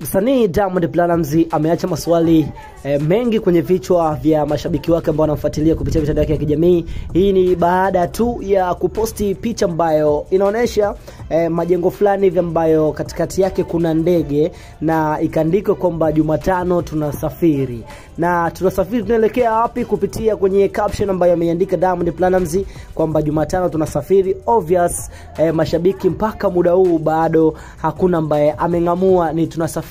Msanii Diamond Platnumz ameacha maswali e, mengi kwenye vichwa vya mashabiki wake ambao wanamfuatilia kupitia mitandao yake ya kijamii. Hii ni baada tu ya kuposti picha ambayo inaonyesha e, majengo fulani hivi ambayo katikati yake kuna ndege na ikaandikwa kwamba Jumatano tunasafiri na tunasafiri tunaelekea wapi, kupitia kwenye caption ambayo ameandika Diamond Platnumz kwamba Jumatano tunasafiri. Obvious e, mashabiki mpaka muda huu bado hakuna ambaye ameng'amua ni tunasafiri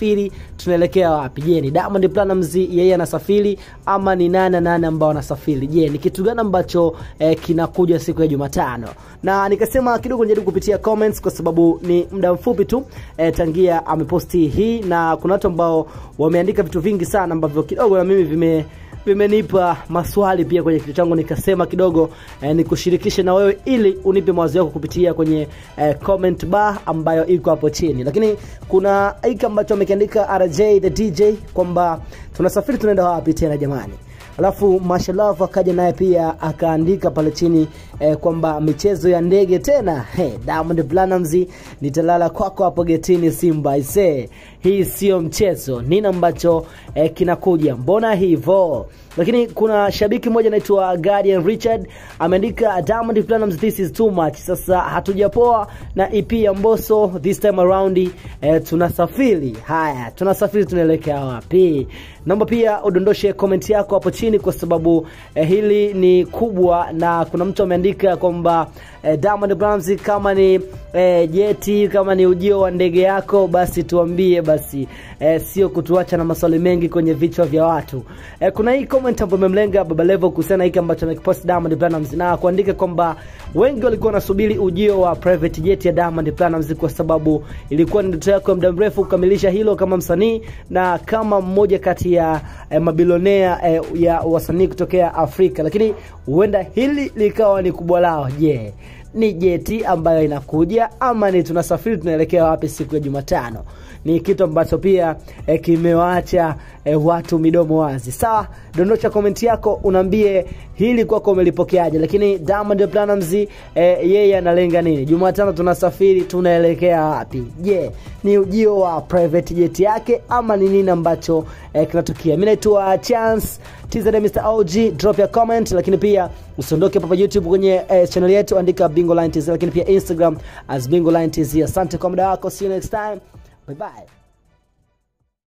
tunaelekea wapi. Je, ni Diamond Platnumz yeye anasafiri ama ni nani na nani ambao anasafiri? Je, ni kitu gani ambacho eh, kinakuja siku ya Jumatano? Na nikasema kidogo nijaribu kupitia comments kwa sababu ni muda mfupi tu eh, tangia ameposti hii, na kuna watu ambao wameandika vitu vingi sana ambavyo kidogo na mimi vime vimenipa maswali pia kwenye kichwa changu, nikasema kidogo eh, nikushirikishe na wewe ili unipe mawazo yako kupitia kwenye eh, comment bar ambayo iko hapo chini. Lakini kuna hiki ambacho amekiandika RJ the DJ kwamba tunasafiri tunaenda wapi tena jamani? Alafu mashalafu akaja naye pia akaandika pale chini eh, kwamba michezo ya ndege tena. Hey, Diamond Platnumz nitalala kwako hapo getini Simba ise. Hii sio mchezo. Nini ambacho eh, kinakuja? Mbona hivyo? Lakini kuna shabiki mmoja anaitwa Guardian Richard ameandika Diamond Platnumz this is too much. Sasa hatujapoa na EP ya Mbosso this time around eh, tunasafiri. Haya, tunasafiri tunaelekea wapi? Naomba pia udondoshe comment yako hapo chini kwa sababu eh, hili ni kubwa na kuna mtu ameandika kwamba eh, Diamond Platnumz kama ni eh, jeti kama ni ujio wa ndege yako basi tuambie basi eh, sio kutuacha na maswali mengi kwenye vichwa vya watu. Eh, kuna hii comment ambayo imemlenga Baba Levo kuhusiana hiki ambacho amekipost Diamond Platnumz na kuandika kwamba wengi walikuwa wanasubiri ujio wa private jet ya Diamond Platnumz kwa sababu ilikuwa ni ndoto yako ya muda mrefu kukamilisha hilo kama msanii na kama mmoja kati ya eh, mabilionea eh, ya wasanii kutokea Afrika, lakini huenda hili likawa ni kubwa lao. Je, yeah ni jeti ambayo inakuja ama ni tunasafiri tunaelekea wapi siku ya Jumatano? Ni kitu ambacho pia e, kimewaacha e, watu midomo wazi. Sawa, dondosha komenti yako, unaambie hili kwako umelipokeaje. Lakini Diamond Platnumz e, yeye analenga nini? Jumatano tunasafiri tunaelekea wapi? Je, yeah, ni ujio wa private jet yake ama ni nini ambacho e, kinatokea? Mimi naitwa Chance TZD Mr OG, drop ya comment, lakini pia usiondoke papa YouTube kwenye eh, channel yetu, andika Bingo Line TZ, lakini pia Instagram as Bingo Line TZ. Asante kwa muda wako, see you next time, bye bye.